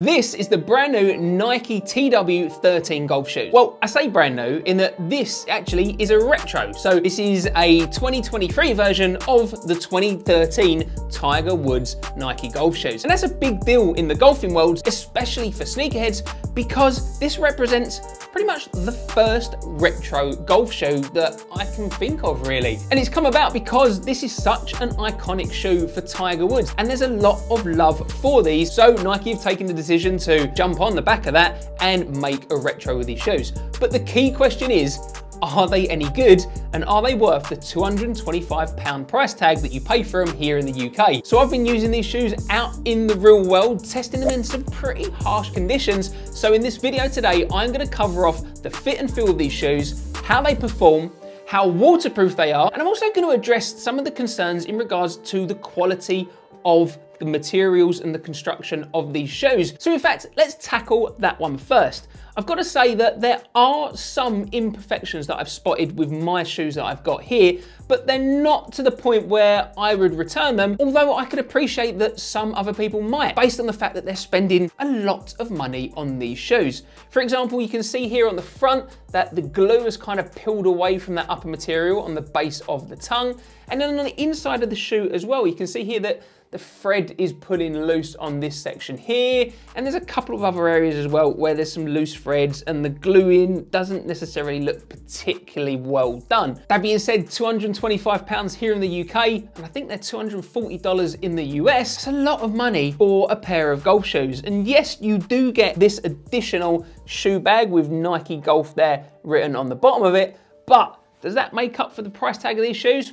This is the brand new Nike TW13 golf shoe. Well, I say brand new in that this actually is a retro. So this is a 2023 version of the 2013 Tiger Woods Nike golf shoes. And that's a big deal in the golfing world, especially for sneakerheads, because this represents pretty much the first retro golf shoe that I can think of really. And it's come about because this is such an iconic shoe for Tiger Woods and there's a lot of love for these. So Nike have taken the decision to jump on the back of that and make a retro with these shoes. But the key question is, are they any good and are they worth the 225 pound price tag that you pay for them here in the UK? So I've been using these shoes out in the real world, testing them in some pretty harsh conditions. So in this video today, I'm gonna cover off the fit and feel of these shoes, how they perform, how waterproof they are, and I'm also gonna address some of the concerns in regards to the quality of the materials and the construction of these shoes. So in fact, let's tackle that one first. I've got to say that there are some imperfections that I've spotted with my shoes that I've got here, but they're not to the point where I would return them, although I could appreciate that some other people might, based on the fact that they're spending a lot of money on these shoes. For example, you can see here on the front that the glue has kind of peeled away from that upper material on the base of the tongue, and then on the inside of the shoe as well, you can see here that the thread is pulling loose on this section here, and there's a couple of other areas as well where there's some loose threads and the gluing doesn't necessarily look particularly well done. That being said, 225 pounds here in the UK, and I think they're $240 in the US. It's a lot of money for a pair of golf shoes. And yes, you do get this additional shoe bag with Nike Golf there written on the bottom of it, but does that make up for the price tag of these shoes?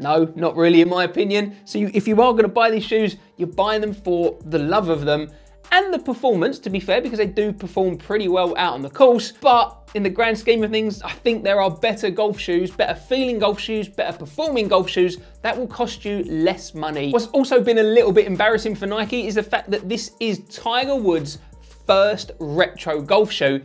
No, not really in my opinion. So you, if you are gonna buy these shoes, you're buying them for the love of them and the performance, to be fair, because they do perform pretty well out on the course. But in the grand scheme of things, I think there are better golf shoes, better feeling golf shoes, better performing golf shoes that will cost you less money. What's also been a little bit embarrassing for Nike is the fact that this is Tiger Woods' first retro golf shoe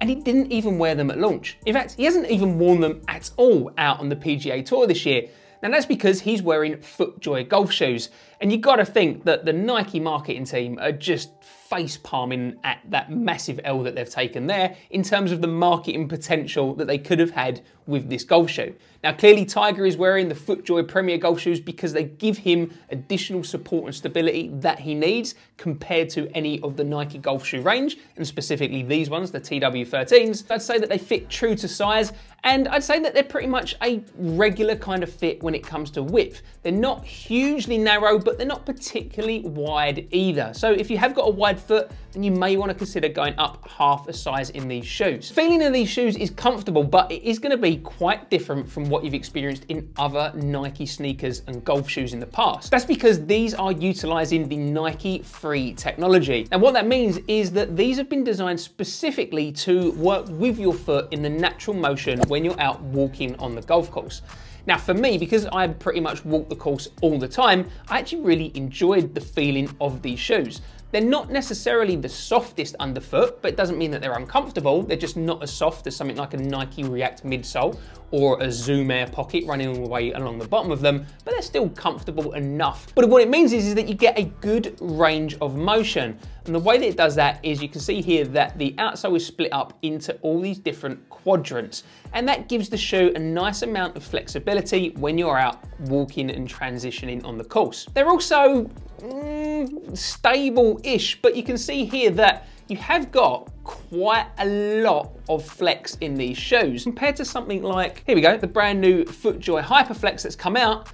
and he didn't even wear them at launch. In fact, he hasn't even worn them at all out on the PGA Tour this year. Now that's because he's wearing FootJoy golf shoes. And you gotta think that the Nike marketing team are just face palming at that massive L that they've taken there in terms of the marketing potential that they could have had with this golf shoe. Now, clearly, Tiger is wearing the FootJoy Premier golf shoes because they give him additional support and stability that he needs compared to any of the Nike golf shoe range, and specifically these ones, the TW13s. I'd say that they fit true to size, and I'd say that they're pretty much a regular kind of fit when it comes to width. They're not hugely narrow, but they're not particularly wide either. So if you have got a wide foot, then you may want to consider going up half a size in these shoes. Feeling of these shoes is comfortable, but it is going to be quite different from what you've experienced in other Nike sneakers and golf shoes in the past. That's because these are utilizing the Nike Free technology. And what that means is that these have been designed specifically to work with your foot in the natural motion when you're out walking on the golf course. Now for me, because I pretty much walk the course all the time, I actually really enjoyed the feeling of these shoes. They're not necessarily the softest underfoot, but it doesn't mean that they're uncomfortable. They're just not as soft as something like a Nike React midsole or a Zoom Air Pocket running all the way along the bottom of them, but they're still comfortable enough. But what it means is, is that you get a good range of motion. And the way that it does that is you can see here that the outsole is split up into all these different quadrants. And that gives the shoe a nice amount of flexibility when you're out walking and transitioning on the course. They're also mm, stable-ish, but you can see here that you have got quite a lot of flex in these shoes compared to something like, here we go, the brand new FootJoy Hyperflex that's come out,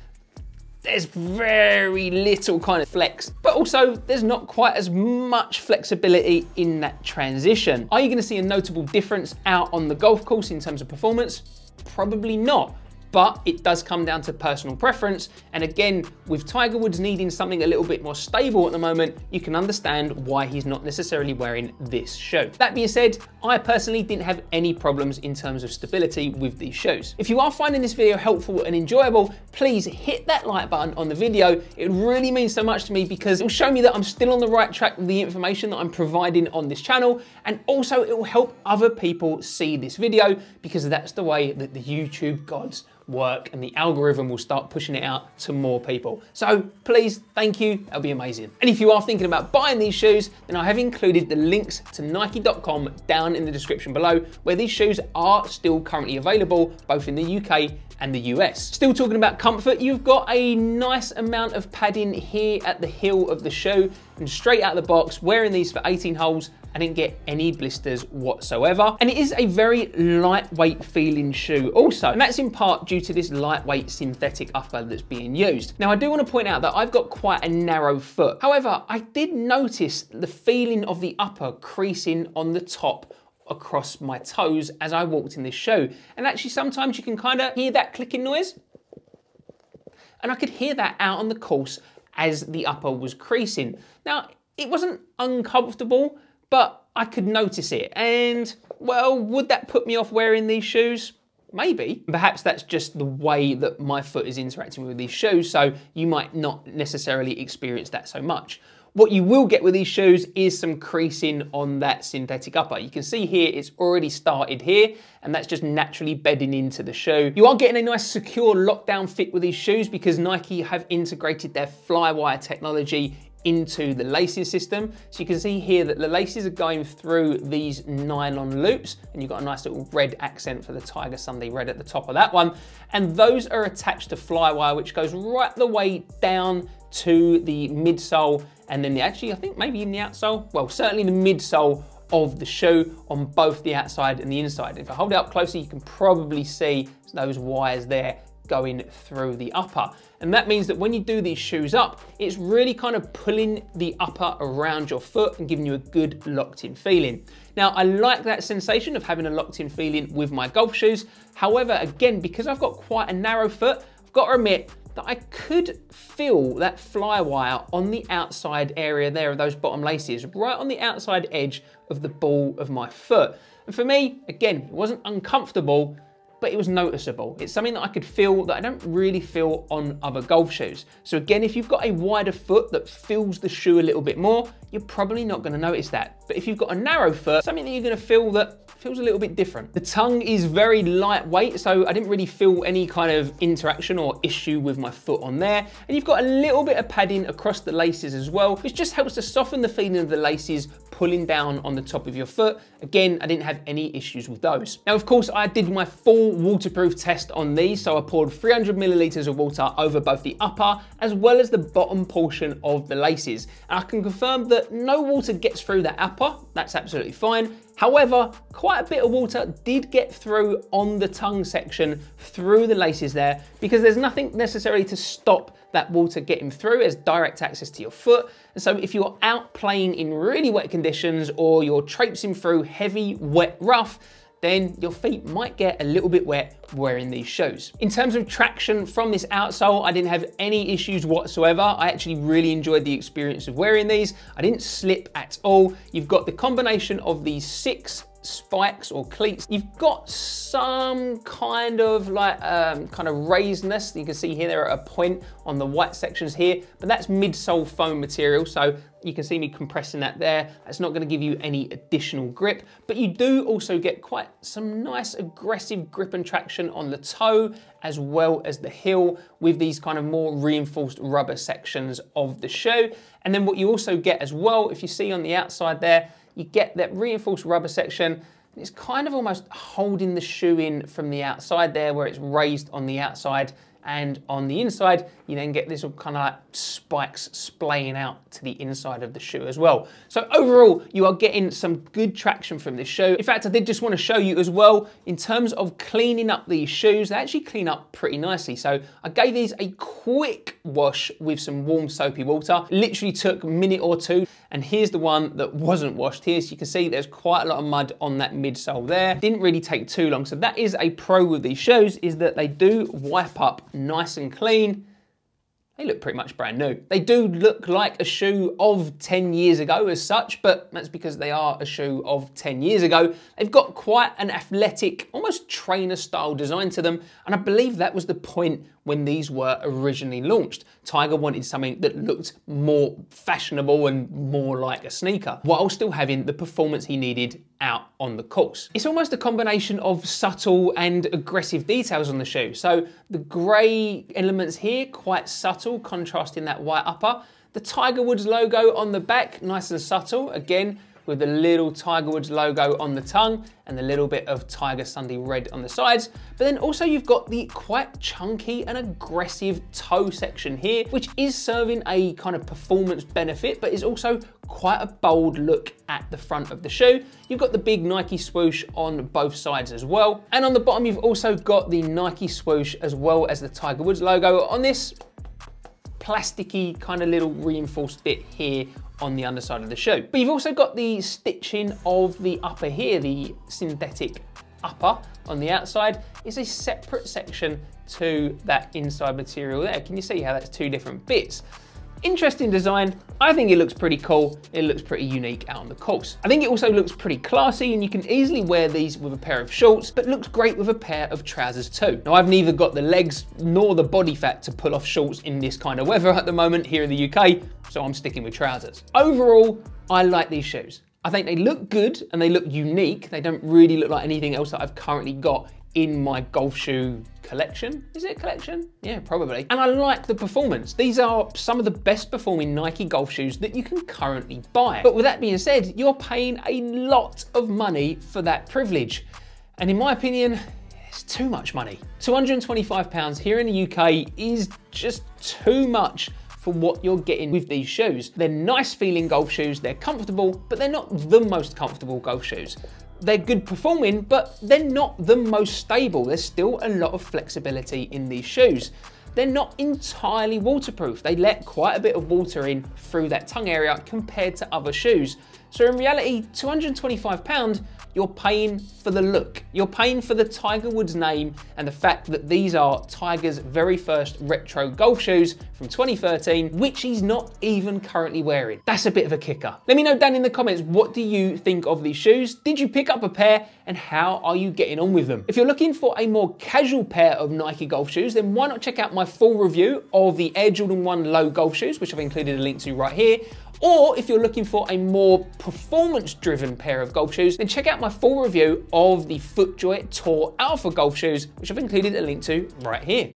there's very little kind of flex, but also there's not quite as much flexibility in that transition. Are you gonna see a notable difference out on the golf course in terms of performance? Probably not but it does come down to personal preference. And again, with Tiger Woods needing something a little bit more stable at the moment, you can understand why he's not necessarily wearing this shoe. That being said, I personally didn't have any problems in terms of stability with these shoes. If you are finding this video helpful and enjoyable, please hit that like button on the video. It really means so much to me because it will show me that I'm still on the right track with the information that I'm providing on this channel. And also it will help other people see this video because that's the way that the YouTube gods work and the algorithm will start pushing it out to more people. So please, thank you, that'll be amazing. And if you are thinking about buying these shoes, then I have included the links to Nike.com down in the description below, where these shoes are still currently available, both in the UK and the US. Still talking about comfort, you've got a nice amount of padding here at the heel of the shoe and straight out of the box, wearing these for 18 holes, I didn't get any blisters whatsoever. And it is a very lightweight feeling shoe also, and that's in part due to this lightweight synthetic upper that's being used. Now I do want to point out that I've got quite a narrow foot. However, I did notice the feeling of the upper creasing on the top across my toes as I walked in this shoe. And actually sometimes you can kind of hear that clicking noise. And I could hear that out on the course as the upper was creasing. Now, it wasn't uncomfortable, but I could notice it. And well, would that put me off wearing these shoes? Maybe. Perhaps that's just the way that my foot is interacting with these shoes, so you might not necessarily experience that so much. What you will get with these shoes is some creasing on that synthetic upper. You can see here it's already started here and that's just naturally bedding into the shoe. You are getting a nice secure lockdown fit with these shoes because Nike have integrated their Flywire technology into the lacing system. So you can see here that the laces are going through these nylon loops and you've got a nice little red accent for the Tiger Sunday red at the top of that one. And those are attached to Flywire, which goes right the way down to the midsole and then the, actually I think maybe in the outsole, well certainly the midsole of the shoe on both the outside and the inside. If I hold it up closer, you can probably see those wires there going through the upper. And that means that when you do these shoes up, it's really kind of pulling the upper around your foot and giving you a good locked in feeling. Now, I like that sensation of having a locked in feeling with my golf shoes. However, again, because I've got quite a narrow foot, I've got to admit, that I could feel that flywire on the outside area there of those bottom laces, right on the outside edge of the ball of my foot. And for me, again, it wasn't uncomfortable, but it was noticeable. It's something that I could feel that I don't really feel on other golf shoes. So again, if you've got a wider foot that fills the shoe a little bit more, you're probably not gonna notice that. But if you've got a narrow foot, something that you're gonna feel that feels a little bit different. The tongue is very lightweight, so I didn't really feel any kind of interaction or issue with my foot on there. And you've got a little bit of padding across the laces as well, which just helps to soften the feeling of the laces pulling down on the top of your foot. Again, I didn't have any issues with those. Now, of course, I did my full waterproof test on these. So I poured 300 milliliters of water over both the upper as well as the bottom portion of the laces. And I can confirm that no water gets through the upper. That's absolutely fine. However, quite a bit of water did get through on the tongue section through the laces there because there's nothing necessarily to stop that water getting through as direct access to your foot. And so if you're out playing in really wet conditions or you're traipsing through heavy, wet rough, then your feet might get a little bit wet wearing these shoes. In terms of traction from this outsole, I didn't have any issues whatsoever. I actually really enjoyed the experience of wearing these. I didn't slip at all. You've got the combination of these six spikes or cleats. You've got some kind of like um, kind of raisedness. You can see here they're at a point on the white sections here, but that's midsole foam material. So you can see me compressing that there. That's not gonna give you any additional grip, but you do also get quite some nice aggressive grip and traction on the toe as well as the heel with these kind of more reinforced rubber sections of the shoe. And then what you also get as well, if you see on the outside there, you get that reinforced rubber section. It's kind of almost holding the shoe in from the outside there where it's raised on the outside and on the inside, you then get this kind of like spikes splaying out to the inside of the shoe as well. So overall, you are getting some good traction from this shoe. In fact, I did just want to show you as well, in terms of cleaning up these shoes, they actually clean up pretty nicely. So I gave these a quick wash with some warm soapy water. Literally took a minute or two. And here's the one that wasn't washed here. So you can see there's quite a lot of mud on that midsole there. Didn't really take too long. So that is a pro with these shoes is that they do wipe up nice and clean. They look pretty much brand new. They do look like a shoe of 10 years ago as such, but that's because they are a shoe of 10 years ago. They've got quite an athletic, almost trainer style design to them. And I believe that was the point when these were originally launched. Tiger wanted something that looked more fashionable and more like a sneaker, while still having the performance he needed out on the course. It's almost a combination of subtle and aggressive details on the shoe. So the grey elements here, quite subtle, contrasting that white upper. The Tiger Woods logo on the back, nice and subtle. Again, with the little Tiger Woods logo on the tongue and the little bit of Tiger Sunday red on the sides. But then also you've got the quite chunky and aggressive toe section here, which is serving a kind of performance benefit, but is also quite a bold look at the front of the shoe. You've got the big Nike swoosh on both sides as well. And on the bottom, you've also got the Nike swoosh as well as the Tiger Woods logo on this plasticky kind of little reinforced bit here on the underside of the shoe. But you've also got the stitching of the upper here, the synthetic upper on the outside is a separate section to that inside material there. Can you see how that's two different bits? Interesting design. I think it looks pretty cool. It looks pretty unique out on the course. I think it also looks pretty classy and you can easily wear these with a pair of shorts, but looks great with a pair of trousers too. Now I've neither got the legs nor the body fat to pull off shorts in this kind of weather at the moment here in the UK, so I'm sticking with trousers. Overall, I like these shoes. I think they look good and they look unique. They don't really look like anything else that I've currently got in my golf shoe collection. Is it collection? Yeah, probably. And I like the performance. These are some of the best performing Nike golf shoes that you can currently buy. But with that being said, you're paying a lot of money for that privilege. And in my opinion, it's too much money. 225 pounds here in the UK is just too much for what you're getting with these shoes. They're nice feeling golf shoes, they're comfortable, but they're not the most comfortable golf shoes they're good performing, but they're not the most stable. There's still a lot of flexibility in these shoes. They're not entirely waterproof. They let quite a bit of water in through that tongue area compared to other shoes. So in reality, 225 pound you're paying for the look. You're paying for the Tiger Woods name and the fact that these are Tiger's very first retro golf shoes from 2013, which he's not even currently wearing. That's a bit of a kicker. Let me know down in the comments, what do you think of these shoes? Did you pick up a pair and how are you getting on with them? If you're looking for a more casual pair of Nike golf shoes, then why not check out my full review of the Air Jordan 1 low golf shoes, which I've included a link to right here, or if you're looking for a more performance driven pair of golf shoes, then check out my full review of the FootJoy Tour Alpha golf shoes, which I've included a link to right here.